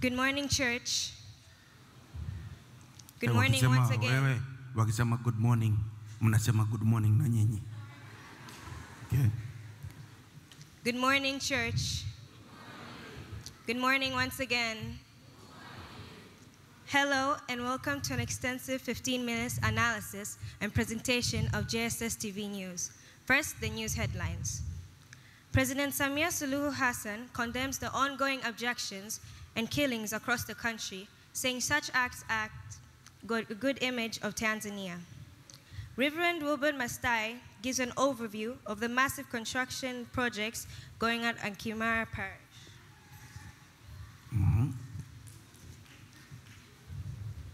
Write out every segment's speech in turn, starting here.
Good morning, church. Good Eh, morning wakisema once again. wewe wakisema good morning mnasema good morning na nyinyi okay. Good morning, church. Good morning once again. Hello, and welcome to an extensive 15 minutes analysis and presentation of JSS TV News. First, the news headlines. President Samia Suluhu Hassan condemns the ongoing objections and killings across the country, saying such acts act good, a good image of Tanzania. Reverend Wilbert Mastai gives an overview of the massive construction projects going on in Kimara Parish. Mm-hmm.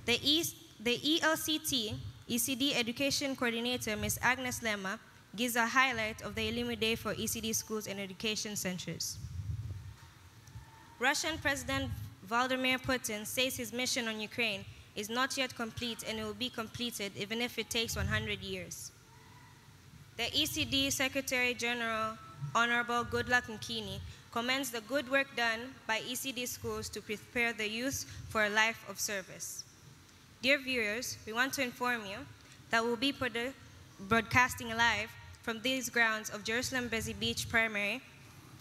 The, East, the ELCT, ECD Education Coordinator, Ms. Agnes Lema, gives a highlight of the Elimu Day for ECD schools and education centers. Russian President Vladimir Putin says his mission on Ukraine is not yet complete and it will be completed even if it takes 100 years. The ECD Secretary General, Honorable Goodluck Nkini, commends the good work done by ECD schools to prepare the youth for a life of service. Dear viewers, we want to inform you that we'll be broadcasting live from these grounds of Jerusalem Busy Beach Primary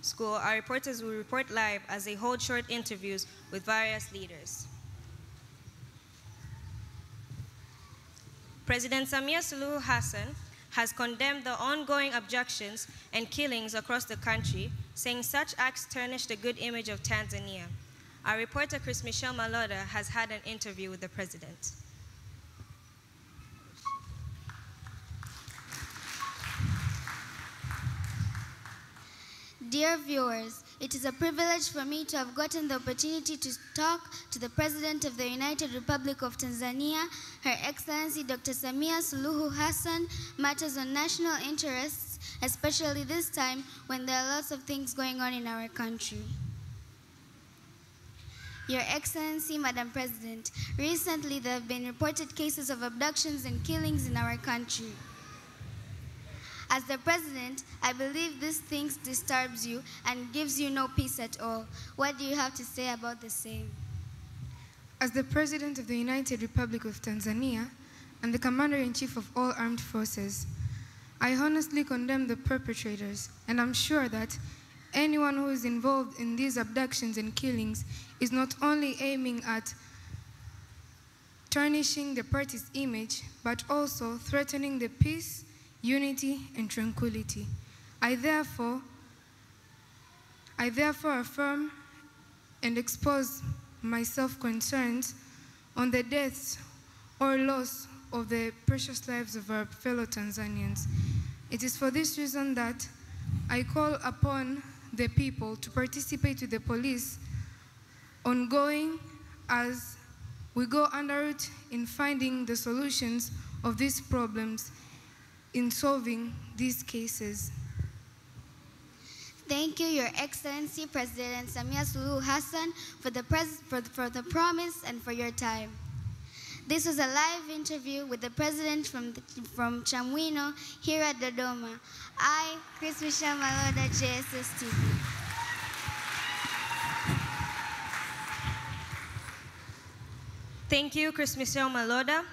School. Our reporters will report live as they hold short interviews with various leaders. President Samia Suluhu Hassan has condemned the ongoing objections and killings across the country, saying such acts tarnish the good image of Tanzania. Our reporter Chris Michelle Maloda has had an interview with the president. Dear viewers, it is a privilege for me to have gotten the opportunity to talk to the President of the United Republic of Tanzania, Her Excellency Dr. Samia Suluhu Hassan, matters on national interests, especially this time when there are lots of things going on in our country. Your Excellency, Madam President, recently there have been reported cases of abductions and killings in our country. As the president, I believe this thing disturbs you and gives you no peace at all. What do you have to say about the same? As the President of the United Republic of Tanzania and the Commander in Chief of all armed forces, I honestly condemn the perpetrators, and I'm sure that anyone who is involved in these abductions and killings is not only aiming at tarnishing the party's image, but also threatening the peace, unity, and tranquility. I therefore, I therefore affirm and expose my self-concerns on the deaths or loss of the precious lives of our fellow Tanzanians. It is for this reason that I call upon the people to participate with the police ongoing as we go under it in finding the solutions of these problems in solving these cases. Thank you, Your Excellency President Samia Suluhu Hassan, for the, pres- for, for the promise and for your time. This was a live interview with the President from, the, from Chamwino here at Dodoma. I, Chris Michelle Maloda, JSS TV. Thank you, Chris Michelle Maloda.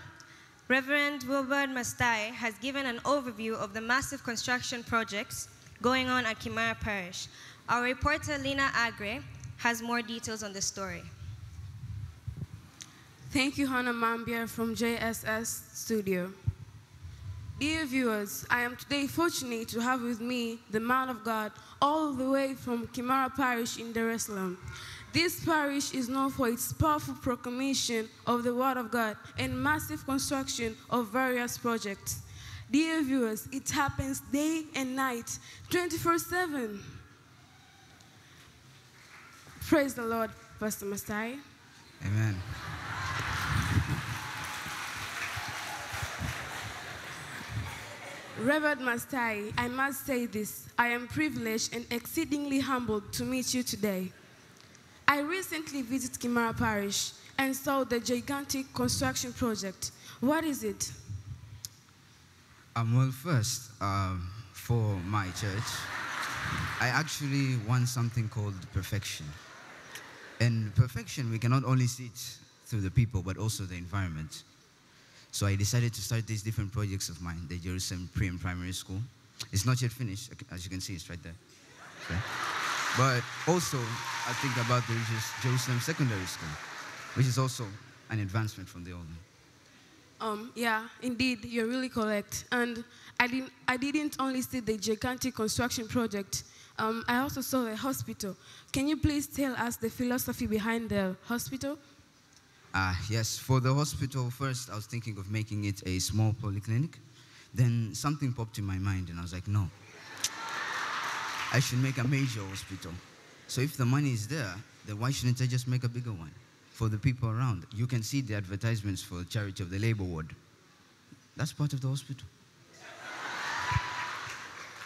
Reverend Wilbert Mastai has given an overview of the massive construction projects going on at Kimara Parish. Our reporter Lina Agre has more details on the story. Thank you, Hannah Mambia from JSS Studio. Dear viewers, I am today fortunate to have with me the man of God all the way from Kimara Parish in Salaam. This parish is known for its powerful proclamation of the Word of God and massive construction of various projects. Dear viewers, it happens day and night, 24 7. Praise the Lord, Pastor Masai. Amen. Reverend Mastai, I must say this. I am privileged and exceedingly humbled to meet you today. I recently visited Kimara Parish and saw the gigantic construction project. What is it? Um, well, first, um, for my church, I actually want something called perfection. And perfection, we cannot only see it through the people, but also the environment. So I decided to start these different projects of mine, the Jerusalem Pre and Primary School. It's not yet finished, as you can see, it's right there. Okay. But also, I think about the Jerusalem Secondary School, which is also an advancement from the old one. Um, yeah, indeed, you're really correct. And I didn't, I didn't only see the gigantic construction project, um, I also saw a hospital. Can you please tell us the philosophy behind the hospital? Ah, uh, yes. For the hospital, first I was thinking of making it a small polyclinic. Then something popped in my mind, and I was like, no, I should make a major hospital. So if the money is there, then why shouldn't I just make a bigger one for the people around? You can see the advertisements for the Charity of the Labor Ward. That's part of the hospital.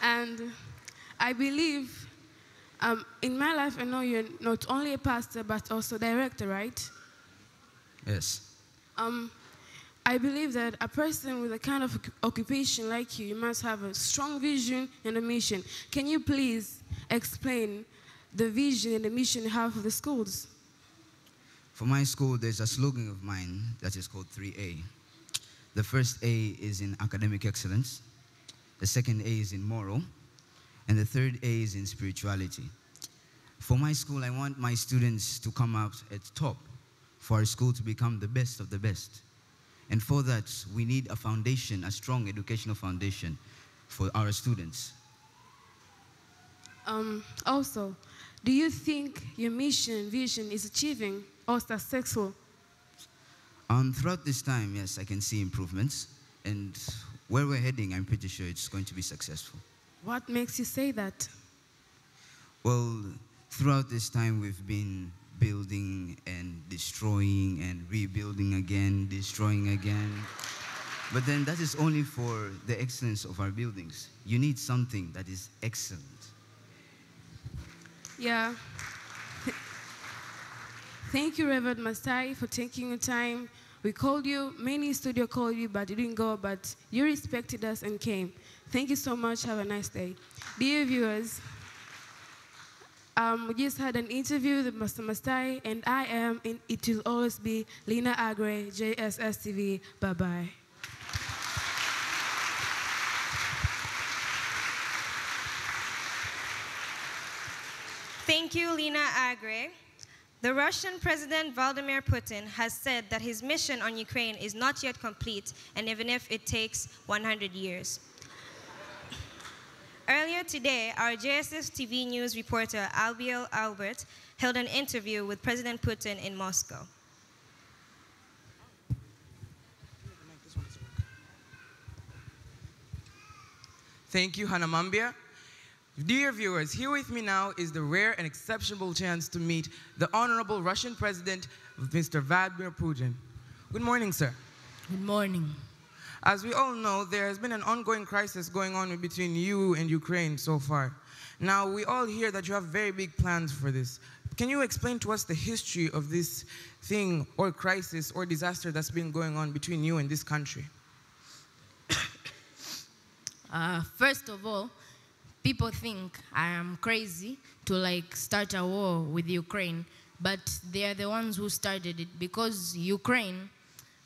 And I believe um, in my life, I know you're not only a pastor, but also director, right? Yes. Um, I believe that a person with a kind of occupation like you, you must have a strong vision and a mission. Can you please explain the vision and the mission you have for the schools? For my school, there's a slogan of mine that is called 3A. The first A is in academic excellence, the second A is in moral, and the third A is in spirituality. For my school, I want my students to come out at top, for our school to become the best of the best. And for that, we need a foundation, a strong educational foundation for our students. Um, also, do you think your mission, vision is achieving or successful? Um, throughout this time, yes, I can see improvements. And where we're heading, I'm pretty sure it's going to be successful. What makes you say that? Well, throughout this time, we've been building and destroying and rebuilding again, destroying again. But then that is only for the excellence of our buildings. You need something that is excellent. Yeah. Thank you, Reverend Masai, for taking your time. We called you, many studio called you, but you didn't go, but you respected us and came. Thank you so much. Have a nice day. Dear viewers, um, we just had an interview with Mr. Mastai, and I am, in, it will always be Lena Agre, JSS TV. Bye bye. Thank you, Lena Agre. The Russian President Vladimir Putin has said that his mission on Ukraine is not yet complete, and even if it takes 100 years. Earlier today, our JSS TV News reporter Albiel Albert held an interview with President Putin in Moscow. Thank you, Hannah Mambia. Dear viewers, here with me now is the rare and exceptional chance to meet the Honorable Russian President, Mr. Vladimir Putin. Good morning, sir. Good morning. As we all know, there has been an ongoing crisis going on between you and Ukraine so far. Now, we all hear that you have very big plans for this. Can you explain to us the history of this thing or crisis or disaster that's been going on between you and this country? Uh, first of all, people think I am crazy to like start a war with Ukraine, but they are the ones who started it because Ukraine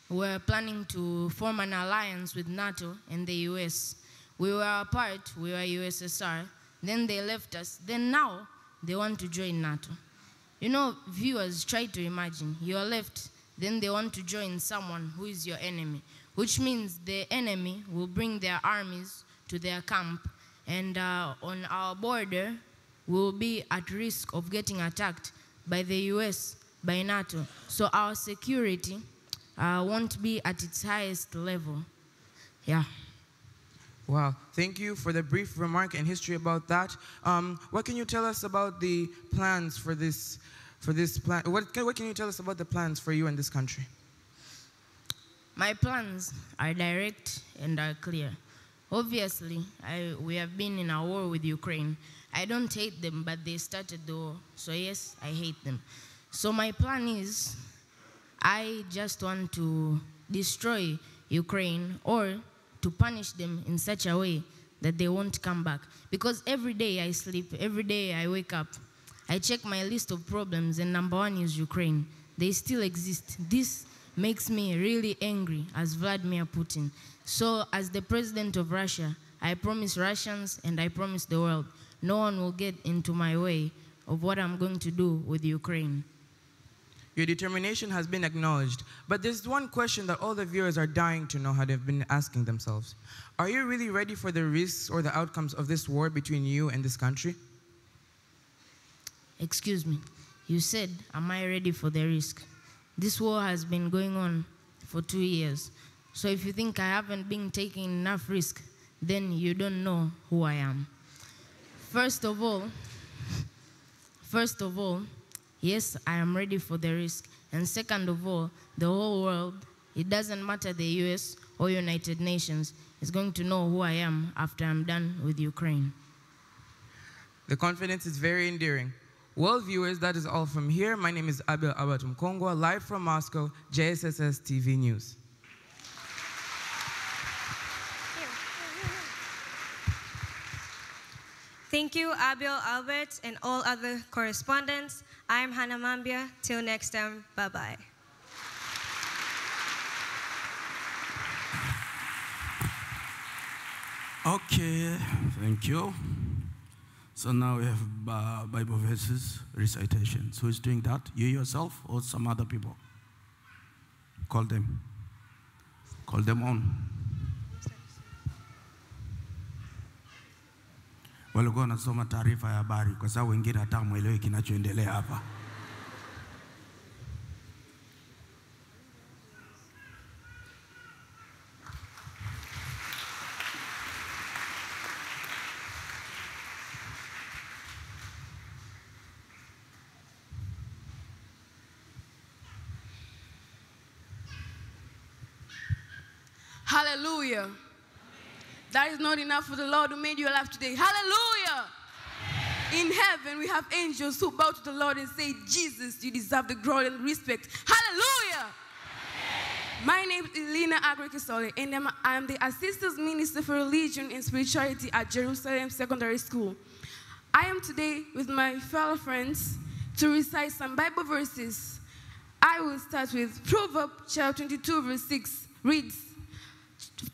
were planning to form an alliance with NATO and the US. We were apart, we were USSR. Then they left us. Then now they want to join NATO. You know, viewers, try to imagine you are left, then they want to join someone who is your enemy, which means the enemy will bring their armies to their camp, and uh, on our border, we'll be at risk of getting attacked by the US, by NATO. So our security uh, won't be at its highest level. Yeah. Wow, thank you for the brief remark and history about that. Um, what can you tell us about the plans for this, for this plan? What can, what can you tell us about the plans for you and this country? My plans are direct and are clear. Obviously, I, we have been in a war with Ukraine. I don't hate them, but they started the war. So yes, I hate them. So my plan is I just want to destroy Ukraine or to punish them in such a way that they won't come back. Because every day I sleep, every day I wake up, I check my list of problems, and number one is Ukraine. They still exist. This makes me really angry as Vladimir Putin. So, as the president of Russia, I promise Russians and I promise the world no one will get into my way of what I'm going to do with Ukraine. Your determination has been acknowledged, but there's one question that all the viewers are dying to know how they've been asking themselves. Are you really ready for the risks or the outcomes of this war between you and this country? Excuse me, you said, Am I ready for the risk? This war has been going on for two years. So if you think I haven't been taking enough risk, then you don't know who I am. First of all, first of all, yes, I am ready for the risk. And second of all, the whole world, it doesn't matter the US or United Nations, is going to know who I am after I'm done with Ukraine. The confidence is very endearing. Well, viewers, that is all from here. My name is Abel Abatum Kongwa, live from Moscow, JSSS TV News. Thank you, Abiel Albert, and all other correspondents. I'm Hannah Mambia. Till next time, bye bye. Okay, thank you. So now we have uh, Bible verses recitations. Who is doing that? You yourself or some other people? Call them. Call them on. Walikuwa wanasoma taarifa ya habari kwa sababu wengine hata mwelewe kinachoendelea hapa. Hallelujah. That is not enough for the Lord who made you alive today. Hallelujah. In heaven, we have angels who bow to the Lord and say, Jesus, you deserve the glory and respect. Hallelujah. My name is Elena Agrikisole, and I'm, I'm the Assistant Minister for Religion and Spirituality at Jerusalem Secondary School. I am today with my fellow friends to recite some Bible verses. I will start with Proverbs chapter 22, verse 6 reads,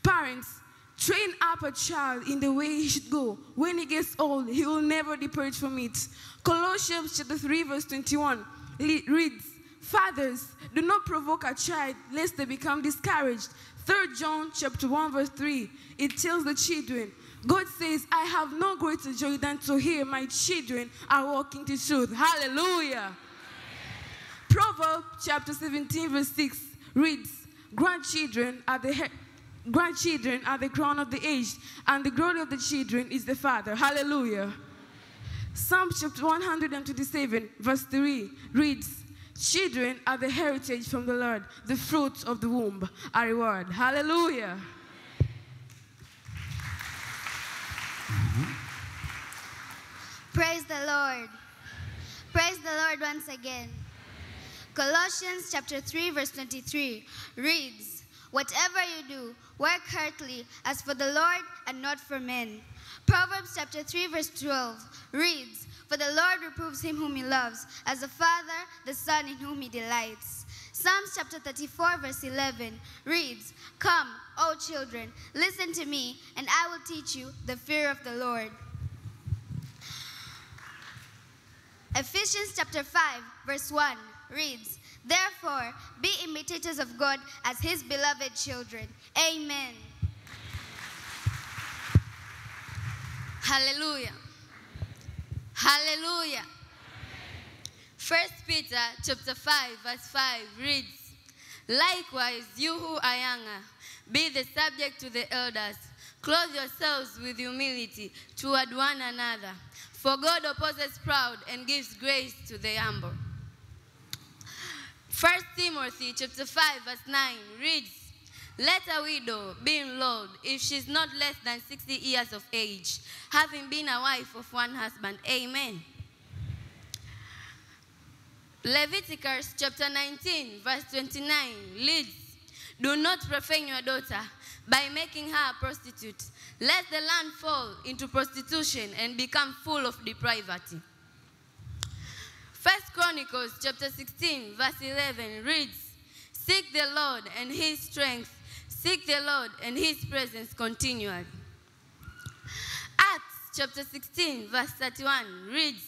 Parents, train up a child in the way he should go. When he gets old, he will never depart from it. Colossians chapter 3, verse 21 reads, Fathers, do not provoke a child lest they become discouraged. 3 John chapter 1, verse 3, it tells the children, God says, I have no greater joy than to hear my children are walking to truth. Hallelujah. Proverbs chapter 17, verse 6 reads, Grandchildren are the he- grandchildren are the crown of the aged, and the glory of the children is the father. Hallelujah. Psalm chapter 127, verse 3 reads, Children are the heritage from the Lord, the fruit of the womb are reward. Hallelujah. Mm-hmm. Praise the Lord. Praise the Lord once again. Colossians chapter 3 verse 23 reads, Whatever you do, work heartily as for the Lord and not for men. Proverbs chapter 3 verse 12 reads, For the Lord reproves him whom he loves, as a father the son in whom he delights. Psalms chapter 34 verse 11 reads, Come, O children, listen to me, and I will teach you the fear of the Lord. Ephesians chapter 5, verse 1 reads, Therefore, be imitators of God as his beloved children. Amen. Hallelujah. Hallelujah. First Peter chapter 5 verse 5 reads, Likewise, you who are younger, be the subject to the elders. Clothe yourselves with humility toward one another. For God opposes proud and gives grace to the humble. First Timothy chapter 5 verse 9 reads, Let a widow be in enrolled if she's not less than 60 years of age, having been a wife of one husband. Amen. Leviticus chapter 19 verse 29 reads, Do not profane your daughter by making her a prostitute, lest the land fall into prostitution and become full of depravity. First Chronicles chapter 16, verse 11 reads, Seek the Lord and his strength. Seek the Lord and his presence continually. Acts chapter 16, verse 31 reads,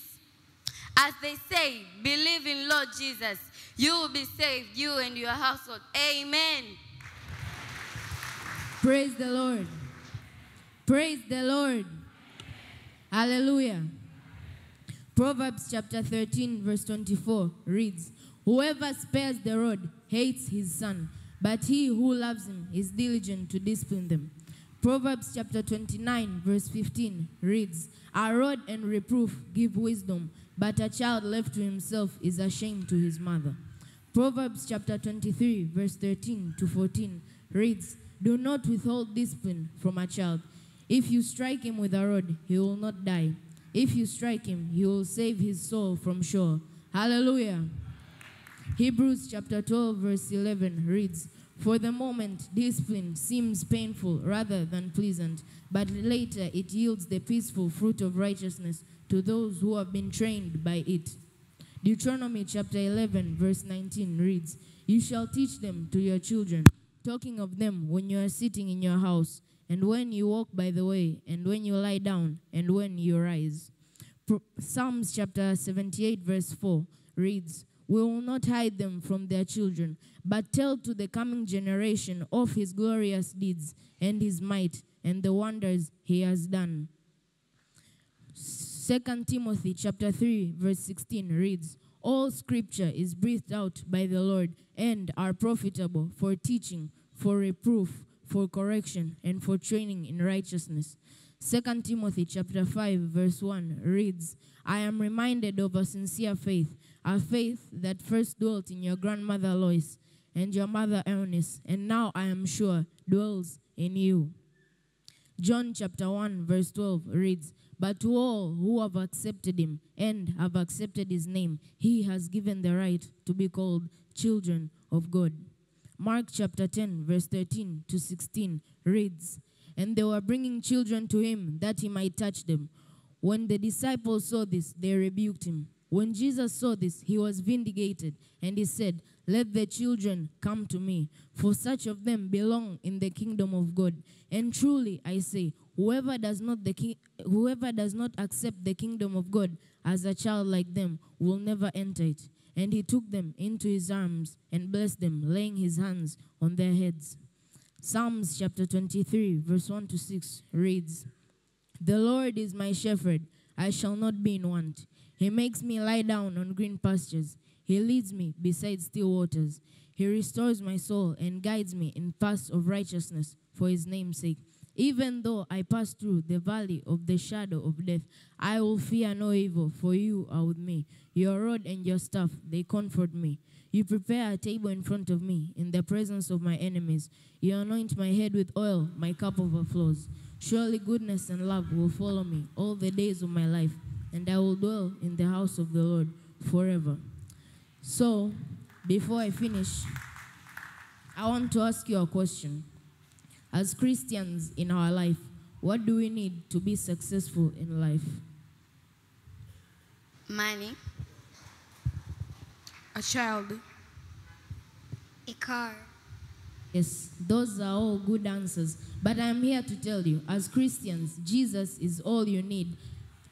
As they say, believe in Lord Jesus, you will be saved, you and your household. Amen. Praise the Lord. Praise the Lord. Hallelujah. Proverbs chapter 13, verse 24 reads Whoever spares the rod hates his son, but he who loves him is diligent to discipline them. Proverbs chapter 29, verse 15 reads A rod and reproof give wisdom, but a child left to himself is a shame to his mother. Proverbs chapter 23, verse 13 to 14 reads Do not withhold discipline from a child. If you strike him with a rod, he will not die. If you strike him, he will save his soul from Sheol. Hallelujah. Hebrews chapter 12, verse 11 reads For the moment, discipline seems painful rather than pleasant, but later it yields the peaceful fruit of righteousness to those who have been trained by it. Deuteronomy chapter 11, verse 19 reads You shall teach them to your children, talking of them when you are sitting in your house, and when you walk by the way, and when you lie down, and when you rise. Pro- Psalms chapter 78, verse 4 reads, We will not hide them from their children, but tell to the coming generation of his glorious deeds and his might and the wonders he has done. Second Timothy chapter 3 verse 16 reads, All scripture is breathed out by the Lord and are profitable for teaching, for reproof, for correction, and for training in righteousness. Second Timothy chapter 5 verse 1 reads, I am reminded of a sincere faith, a faith that first dwelt in your grandmother Lois and your mother Eunice, and now I am sure dwells in you. John chapter 1, verse 12 reads, But to all who have accepted him and have accepted his name, he has given the right to be called children of God. Mark chapter 10, verse 13 to 16 reads, And they were bringing children to him that he might touch them. When the disciples saw this, they rebuked him. When Jesus saw this, he was vindicated, and he said, Let the children come to me, for such of them belong in the kingdom of God. And truly I say, whoever does not the ki- whoever does not accept the kingdom of God as a child like them will never enter it. And he took them into his arms and blessed them, laying his hands on their heads. Psalms chapter 23, verse 1 to 6 reads, The Lord is my shepherd, I shall not be in want. He makes me lie down on green pastures. He leads me beside still waters. He restores my soul and guides me in paths of righteousness for his name's sake. Even though I pass through the valley of the shadow of death, I will fear no evil, for you are with me. Your rod and your staff, they comfort me. You prepare a table in front of me in the presence of my enemies. You anoint my head with oil, my cup overflows. Surely goodness and love will follow me all the days of my life, and I will dwell in the house of the Lord forever. So, before I finish, I want to ask you a question. As Christians in our life, what do we need to be successful in life? Money. A child. A car. Yes, those are all good answers. But I'm here to tell you, as Christians, Jesus is all you need.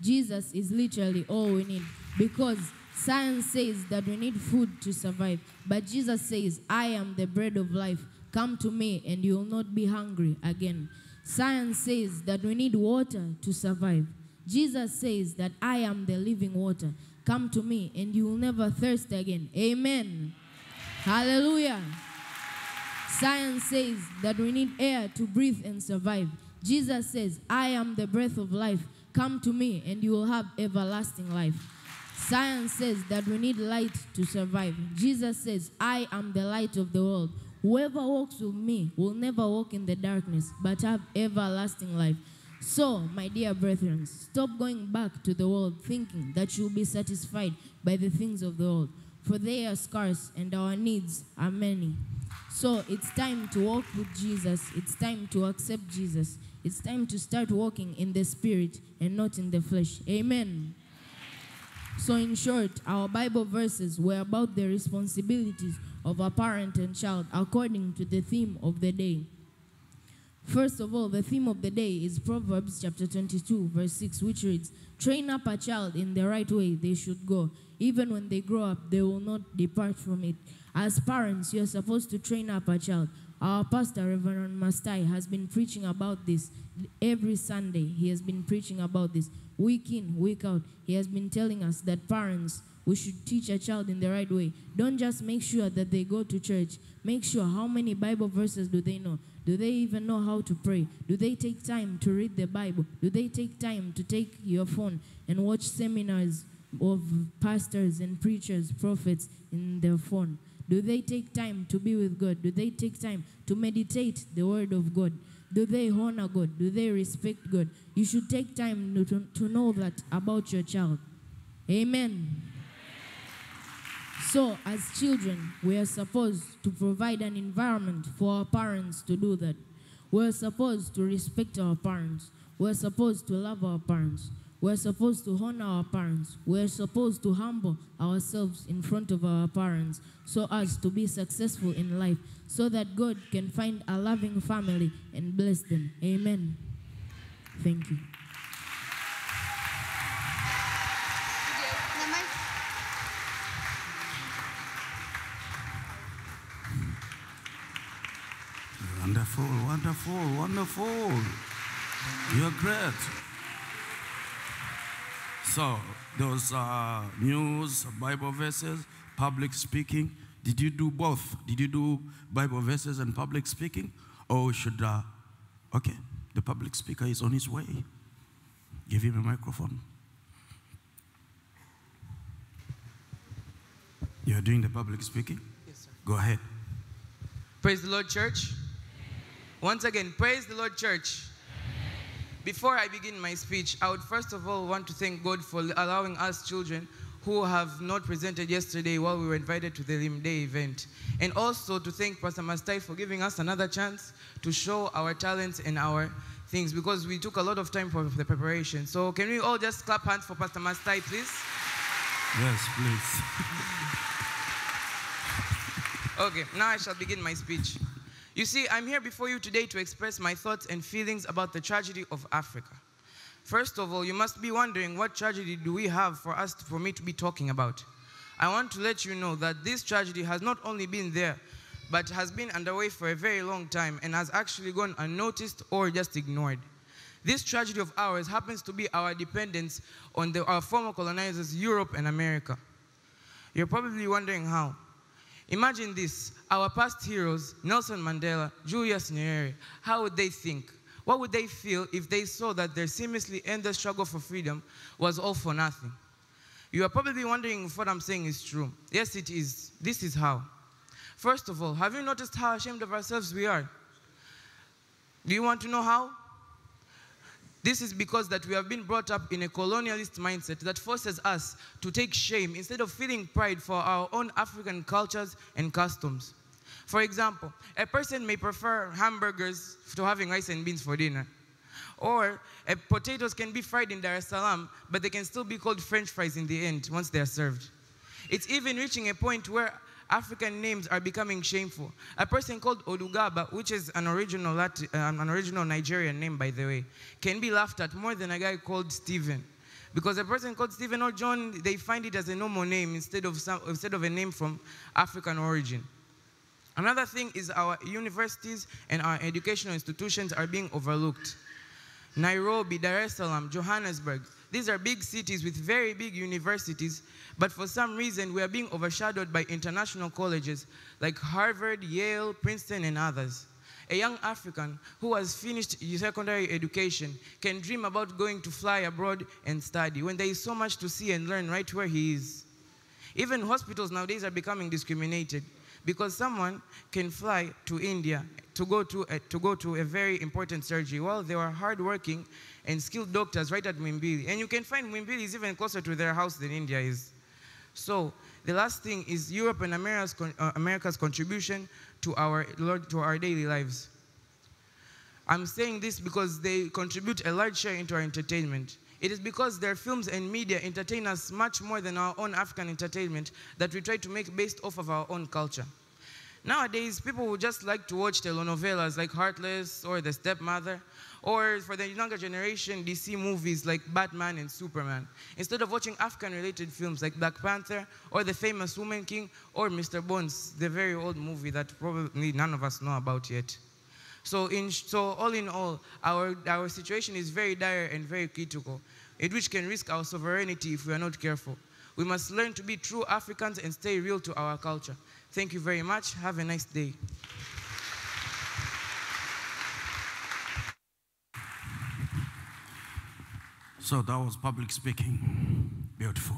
Jesus is literally all we need because science says that we need food to survive. But Jesus says, I am the bread of life. Come to me and you will not be hungry again. Science says that we need water to survive. Jesus says that I am the living water. Come to me and you will never thirst again. Amen. Hallelujah. Science says that we need air to breathe and survive. Jesus says, I am the breath of life. Come to me and you will have everlasting life. Science says that we need light to survive. Jesus says, I am the light of the world. Whoever walks with me will never walk in the darkness, but have everlasting life. So, my dear brethren, stop going back to the world thinking that you'll be satisfied by the things of the world, for they are scarce and our needs are many. So, it's time to walk with Jesus. It's time to accept Jesus. It's time to start walking in the spirit and not in the flesh. Amen. So, in short, our Bible verses were about the responsibilities of a parent and child according to the theme of the day. First of all, the theme of the day is Proverbs chapter 22, verse 6, which reads Train up a child in the right way they should go. Even when they grow up, they will not depart from it. As parents, you are supposed to train up a child. Our pastor, Reverend Mastai, has been preaching about this every Sunday. He has been preaching about this week in, week out. He has been telling us that parents, we should teach a child in the right way. Don't just make sure that they go to church. Make sure how many Bible verses do they know? Do they even know how to pray? Do they take time to read the Bible? Do they take time to take your phone and watch seminars of pastors and preachers, prophets in their phone? Do they take time to be with God? Do they take time to meditate the word of God? Do they honor God? Do they respect God? You should take time to, to know that about your child. Amen. So, as children, we are supposed to provide an environment for our parents to do that. We're supposed to respect our parents. We're supposed to love our parents. We're supposed to honor our parents. We're supposed to humble ourselves in front of our parents so as to be successful in life, so that God can find a loving family and bless them. Amen. Thank you. Wonderful, wonderful, wonderful. You're great. So, those uh, news, Bible verses, public speaking. Did you do both? Did you do Bible verses and public speaking? Or should, uh, okay, the public speaker is on his way. Give him a microphone. You're doing the public speaking? Yes, sir. Go ahead. Praise the Lord, church. Once again, praise the Lord, church. Before I begin my speech, I would first of all want to thank God for allowing us children who have not presented yesterday while we were invited to the Lim Day event. And also to thank Pastor Mastai for giving us another chance to show our talents and our things because we took a lot of time for the preparation. So can we all just clap hands for Pastor Mastai, please? Yes, please. Okay, now I shall begin my speech. You see, I'm here before you today to express my thoughts and feelings about the tragedy of Africa. First of all, you must be wondering what tragedy do we have for us for me to be talking about. I want to let you know that this tragedy has not only been there, but has been underway for a very long time and has actually gone unnoticed or just ignored. This tragedy of ours happens to be our dependence on the, our former colonizers, Europe and America. You're probably wondering how. Imagine this our past heroes, Nelson Mandela, Julius Nyerere, how would they think? What would they feel if they saw that their seamlessly endless struggle for freedom was all for nothing? You are probably wondering if what I'm saying is true. Yes, it is. This is how. First of all, have you noticed how ashamed of ourselves we are? Do you want to know how? This is because that we have been brought up in a colonialist mindset that forces us to take shame instead of feeling pride for our own African cultures and customs. For example, a person may prefer hamburgers to having rice and beans for dinner. Or potatoes can be fried in Dar es Salaam, but they can still be called French fries in the end once they are served. It's even reaching a point where African names are becoming shameful. A person called Olugaba, which is an original, Latin, uh, an original Nigerian name, by the way, can be laughed at more than a guy called Stephen. Because a person called Stephen or John, they find it as a normal name instead of, some, instead of a name from African origin. Another thing is our universities and our educational institutions are being overlooked. Nairobi, Dar es Salaam, Johannesburg, these are big cities with very big universities, but for some reason we are being overshadowed by international colleges like Harvard, Yale, Princeton, and others. A young African who has finished secondary education can dream about going to fly abroad and study when there is so much to see and learn right where he is. Even hospitals nowadays are becoming discriminated because someone can fly to India to go to a, to go to a very important surgery while they are hardworking and skilled doctors right at Muhimbili. And you can find Muhimbili is even closer to their house than India is. So the last thing is Europe and America's, uh, America's contribution to our, to our daily lives. I'm saying this because they contribute a large share into our entertainment. It is because their films and media entertain us much more than our own African entertainment that we try to make based off of our own culture. Nowadays, people would just like to watch telenovelas like Heartless or The Stepmother, or for the younger generation, DC movies like Batman and Superman, instead of watching African related films like Black Panther or The Famous Woman King or Mr. Bones, the very old movie that probably none of us know about yet. So, in, so all in all, our, our situation is very dire and very critical, in which can risk our sovereignty if we are not careful. We must learn to be true Africans and stay real to our culture. Thank you very much. Have a nice day. So that was public speaking. Beautiful.